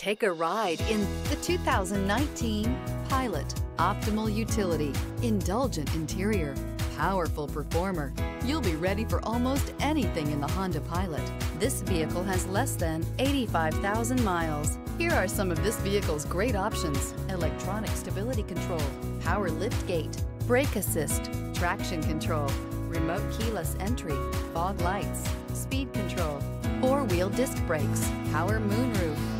Take a ride in the 2019 Pilot. Optimal utility, indulgent interior, powerful performer. You'll be ready for almost anything in the Honda Pilot. This vehicle has less than 85,000 miles. Here are some of this vehicle's great options. Electronic stability control, power lift gate, brake assist, traction control, remote keyless entry, fog lights, speed control, four-wheel disc brakes, power moonroof.